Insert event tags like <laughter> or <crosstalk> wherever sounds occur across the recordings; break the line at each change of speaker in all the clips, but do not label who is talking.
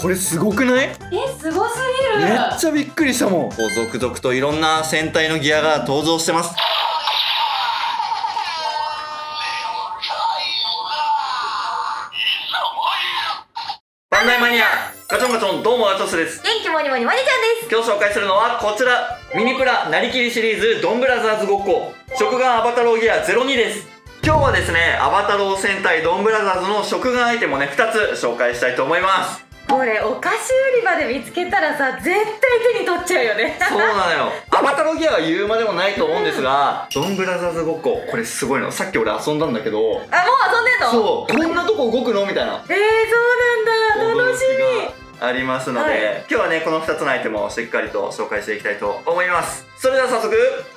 これすごくない？
えすごすぎる。
めっちゃびっくりしたもん。こう続々といろんな戦隊のギアが登場してます。バンダイマニアガチョンガチョンどうもガチョスです。
元気もりもりまりちゃんです。
今日紹介するのはこちらミニプラなりきりシリーズドンブラザーズごっこ。食玩アバタローギア02です。今日はですねアバタロー戦隊ドンブラザーズの食玩アイテムをね2つ紹介したいと思います
これお菓子売り場で見つけたらさ絶対手に取っちゃうよね。
そうなのよ。アバタローギアは言うまでもないと思うんですがドンブラザーズごっこ。これすごいの。さっき俺遊んだんだけど。
あもう遊んでんの？
そう。こんなとこ動くのみたいな。
えー、そうなんだ。楽しみ。
ありますので、
はい。
今日はねこの2つのアイテムをしっかりと紹介していきたいと思います。それでは早速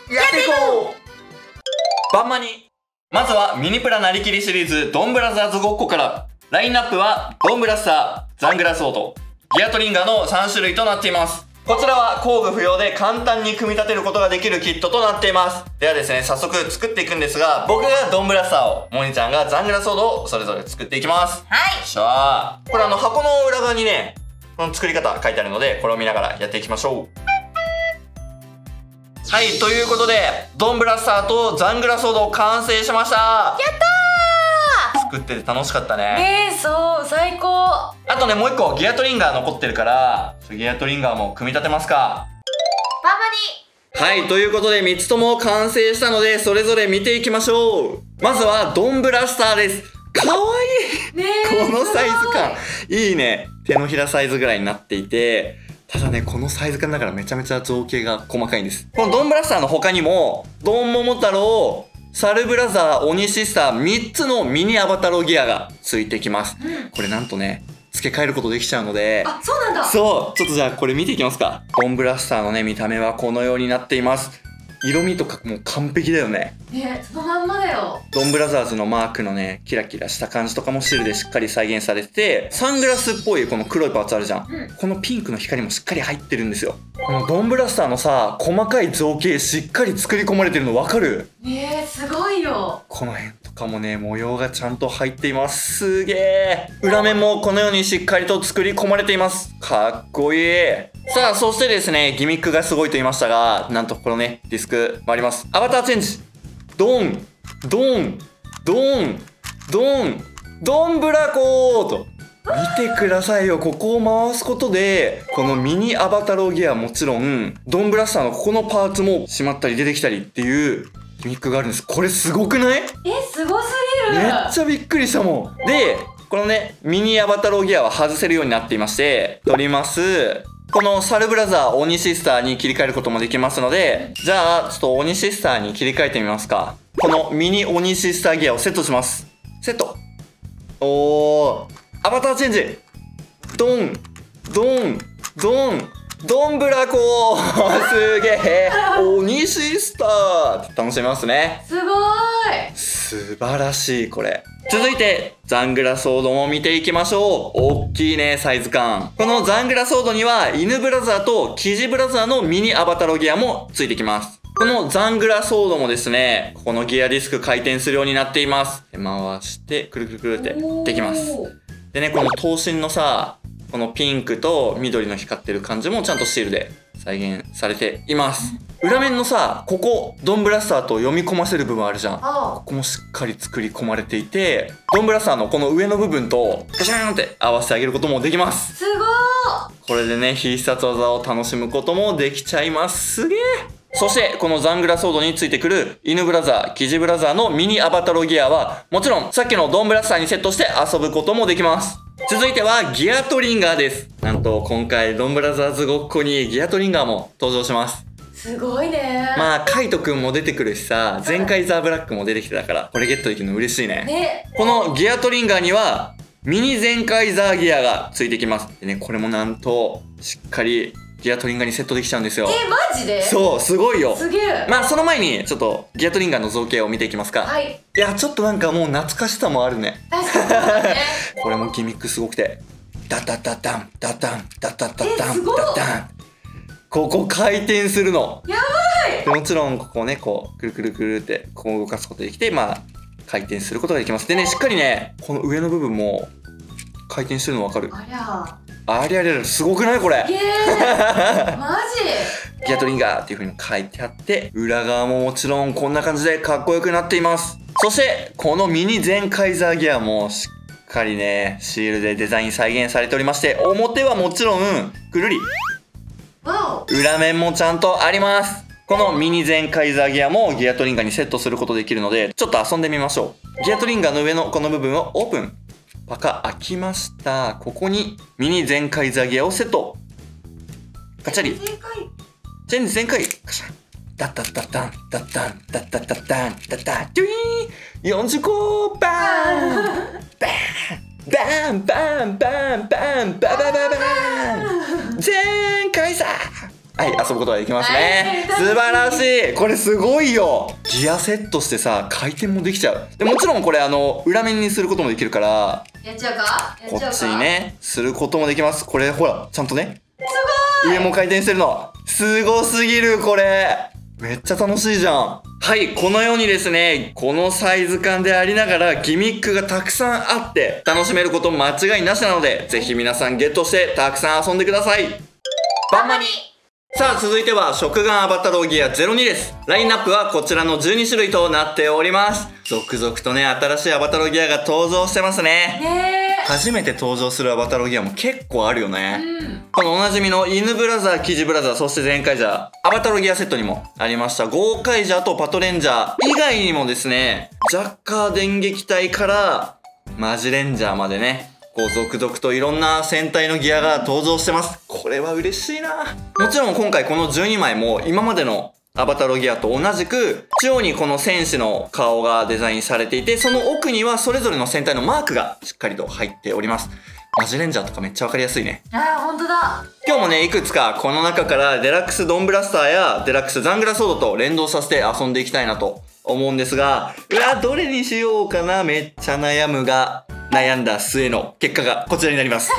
やっていこう。バンマニまずはミニプラなりきりシリーズドンブラザーズごっこからラインナップはドンブラスターザングラスオートギアトリンガーの3種類となっています。こちらは工具不要で簡単に組み立てることができるキットとなっています。ではですね早速作っていくんですが僕がドンブラスターをモニちゃんがザングラスオートをそれぞれ作っていきます。
はい。
よっしゃー。これあの箱の裏側にねこの作り方書いてあるのでこれを見ながらやっていきましょう。はいということでドンブラスターとザングラソード完成しました。
やった
作ってて楽しかったね。
ーえー、そう最高。
あとねもう一個ギアトリンガー残ってるからギアトリンガーも組み立てますか。
パパ
はいということで3つとも完成したのでそれぞれ見ていきましょう。まずはドンブラスターです。かわいい。
にねえ
このサイズ感。い。いね。手のひらサイズぐらいになっていてただねこのサイズ感だからめちゃめちゃ造形が細かいんです。このドンブラスターの他にもドンモモタロウサルブラザー鬼シスター3つのミニアバタローギアがついてきます。
うん。
これなんとね付け替えることできちゃうので。
あそうなんだ。
そう。ちょっとじゃあこれ見ていきますか。ドンブラスターのね見た目はこのようになっています色味とかもう完璧だよね。
ねそのまんまだよ。
ドンブラザーズのマークのね、キラキラした感じとかもシールでしっかり再現されてて、サングラスっぽいこの黒いパーツあるじゃん。
うん。
このピンクの光もしっかり入ってるんですよ。このドンブラスターのさ、細かい造形しっかり作り込まれてるのわかる？
ねえすごいよ。
この辺とかもね、模様がちゃんと入っています。すげえ。裏面もこのようにしっかりと作り込まれています。かっこいい。さあ、そしてですね、ギミックがすごいと言いましたが、なんとこのね、ディスク回ります。アバターチェンジ。ドン、ドン、ドン、ドン、ドンブラコーと。見てくださいよ。ここを回すことで、このミニアバタローギアはもちろん、ドンブラスターのここのパーツも閉まったり出てきたりっていうギミックがあるんです。これすごくない？
えすごすぎる
めっちゃびっくりしたもん。で、このね、ミニアバタローギアは外せるようになっていまして、取ります。このサルブラザー鬼シスターに切り替えることもできますので、じゃあ、ちょっと鬼シスターに切り替えてみますか。このミニ鬼シスターギアをセットします。セット。おー。アバターチェンジ。ドン、ドン、ドン、ドンブラコーすげえ。鬼シスター楽しめますね。
すごーい。
素晴らしいこれ。続いてザングラソードも見ていきましょう。大きいねサイズ感。このザングラソードには犬ブラザーとキジブラザーのミニアバタロギアもついてきます。このザングラソードもですねここのギアディスク回転するようになっています。で回してくるくるくるってできます。でねこの頭身のさこのピンクと緑の光ってる感じもちゃんとシールで再現されています。裏面のさここドンブラスターと読み込ませる部分あるじゃん。こ
あ。
こもしっかり作り込まれていてドンブラスターのこの上の部分とガシャーンって合わせてあげることもできます。
すごー。
これでね必殺技を楽しむこともできちゃいます。すげえ。そしてこのザングラソードについてくる犬ブラザーキジブラザーのミニアバタロギアはもちろんさっきのドンブラスターにセットして遊ぶこともできます続いてはギアトリンガーです。なんと今回ドンブラザーズごっこにギアトリンガーも登場します。
すごいね。
まあカイトくんも出てくるしさ前回ザーブラックも出てきてたからこれゲットできるの嬉しいね。
ね。
このギアトリンガーにはミニ全開ザーギアがついてきます。でねこれもなんとしっかりギアトリンガーにセットできちゃうんですよ。
えマジで？
そうすごいよ。
すげえ。
まあその前にちょっとギアトリンガーの造形を見ていきますか、
はい。
いやちょっとなんかもう懐かしさもあるね。
確かに
これもギミックすごくてダダダダンダダンダダダダンダダン。ここ回転するの。
や
でもちろんここねこうくるくるくるってここを動かすことができてまあ回転することができます。でねしっかりねこの上の部分も回転してるの分かる。
ありゃ
ありゃりゃすごくないこれ
マ <laughs>
ギアトリンガーっていう風に書いてあって、裏側ももちろんこんな感じでかっこよくなっています。そして、このミニ全カイザーギアもしっかりね、シールでデザイン再現されておりまして、表はもちろん、くるり。裏面もちゃんとあります。このミニ全カイザーギアもギアトリンガーにセットすることできるので、ちょっと遊んでみましょう。ギアトリンガーの上のこの部分をオープン。パカ開きました。ここにミニ全カイザーギアをセット。ガチャリ。チェンジ全開。カシャダッダッダッダンダッダンダッダッダッダンダッダッドゥイーン。40個バーン。バーン。バーン。バーン。バーン。ババババーン。全開さ。はい遊ぶことができますね。
はい。
素晴らしい。これすごいよ。ギアセットしてさ回転もできちゃう。でもちろんこれあの裏面にすることもできるから
やっちゃうか？
こっちにねすることもできます。これほらちゃんとね。上も回転してるの。すごすぎるこれ。めっちゃ楽しいじゃん。はいこのようにですねこのサイズ感でありながらギミックがたくさんあって楽しめること間違いなしなのでぜひ皆さんゲットしてたくさん遊んでください。
バンマニ
さあ続いては食玩アバタローギア02です。ラインナップはこちらの12種類となっております続々とね新しいアバタローギアが登場してますね。
ね
初めて登場するアバタローギアも結構あるよね、
えうん。
このおなじみの犬ブラザー、キジブラザー、そして全カイジャー、アバタロギアセットにもありました、ゴーカイジャーとパトレンジャー以外にもですね、ジャッカー電撃隊からマジレンジャーまでね、こう続々といろんな戦隊のギアが登場してます。これは嬉しいな。もちろん今回この12枚も今までのアバタロギアと同じく、中央にこの戦士の顔がデザインされていて、その奥にはそれぞれの戦隊のマークがしっかりと入っております。マジレンジャーとかめっちゃわかりやすいね。
あーほんとだ
今日もね、いくつかこの中からデラックスドンブラスターやデラックスザングラソードと連動させて遊んでいきたいなと思うんですが、うわ、どれにしようかな、めっちゃ悩むが、悩んだ末の結果がこちらになります。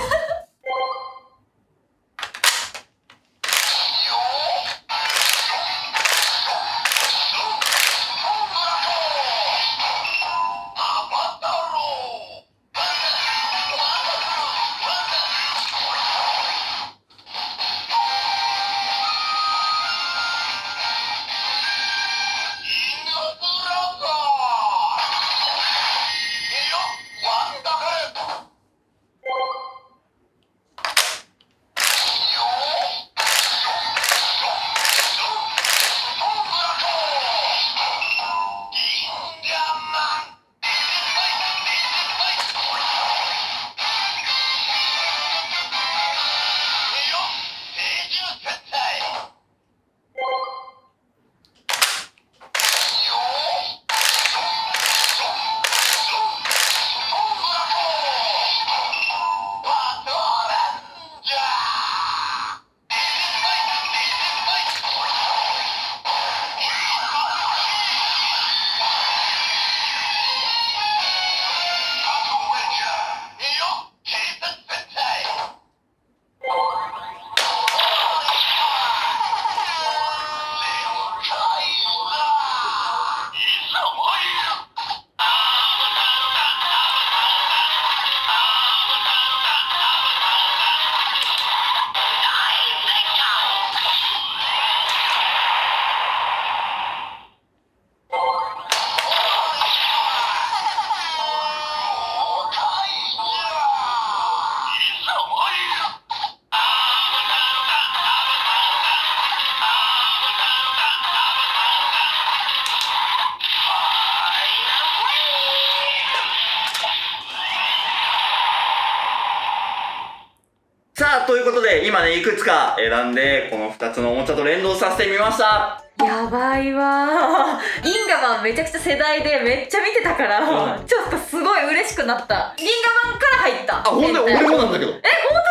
さあ、ということで、今ね、いくつか選んで、この2つのおもちゃと連動させてみました。
やばいわー。インガマンめちゃくちゃ世代でめっちゃ見てたから、
うん。
ちょっとすごい嬉しくなった。インガマンから入った。
あ、ほんで、俺もなんだけど。
え本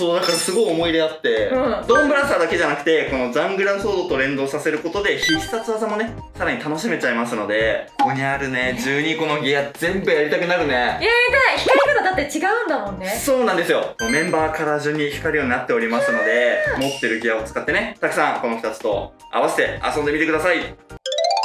そう、だからすごい思い入れあって、
うん。
ドンブラスターだけじゃなくて、このザングラソードと連動させることで、必殺技もね、さらに楽しめちゃいますので、ここにあるね、12個のギア全部やりたくなるね。
やりたい光り方だって違うんだもんね。
そうなんですよ。メンバーカラー順に光るようになっておりますので、持ってるギアを使ってね、たくさんこの2つと合わせて遊んでみてください。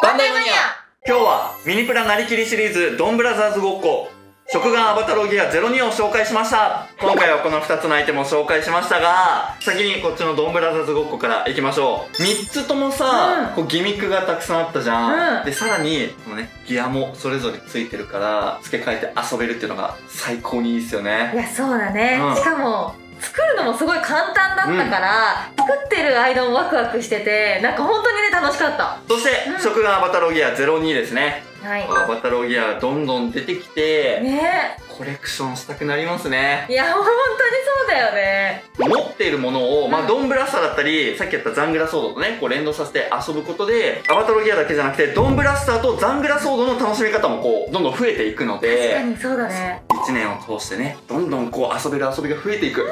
バンダイマニア。今日はミニプラなりきりシリーズドンブラザーズごっこ食玩アバタローギア02を紹介しました。今回はこの2つのアイテムを紹介しましたが先にこっちのドンブラザーズごっこからいきましょう。3つともさ、
うん。
こうギミックがたくさんあったじゃん、
うん。
でさらにこのねギアもそれぞれついてるから付け替えて遊べるっていうのが最高にいいですよ
い
ね
やそうだね、
うん。
しかも作るのもすごい簡単だったから、作ってる間もワクワクしててなんか本当にね楽しかった。
そして、
うん。
食玩アバタローギア02ですね
はい。
アバタローギアがどんどん出てきて、
ね。
コレクションしたくなりますね。
いや本当にそうだよね。
持っているものを、まあ、
うん。
ドンブラスターだったりさっきやったザングラソードとねこう連動させて遊ぶことでアバタロギアだけじゃなくてドンブラスターとザングラソードの楽しみ方もこうどんどん増えていくの
確か
で
にそうだね。
1年を通してねどんどんこう遊べる遊びが増えていく。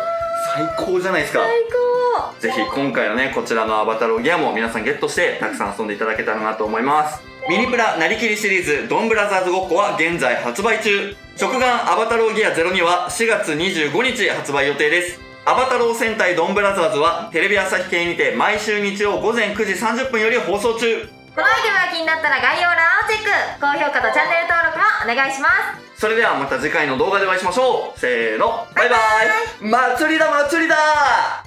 最高じゃないですか。
最高
ぜひ今回のねこちらのアバタロギアも皆さんゲットしてたくさん遊んでいただけたらなと思います。ミニプラなりきりシリーズドンブラザーズごっこは現在発売中。食玩アバタローギア02は4月25日発売予定です。アバタロー戦隊ドンブラザーズはテレビ朝日系にて毎週日曜午前9時30分より放送中。
このアイテムが気になったら概要欄をチェック。高評価とチャンネル登録もお願いします。
それではまた次回の動画でお会いしましょう。せーの。バイバイ。祭りだ祭りだ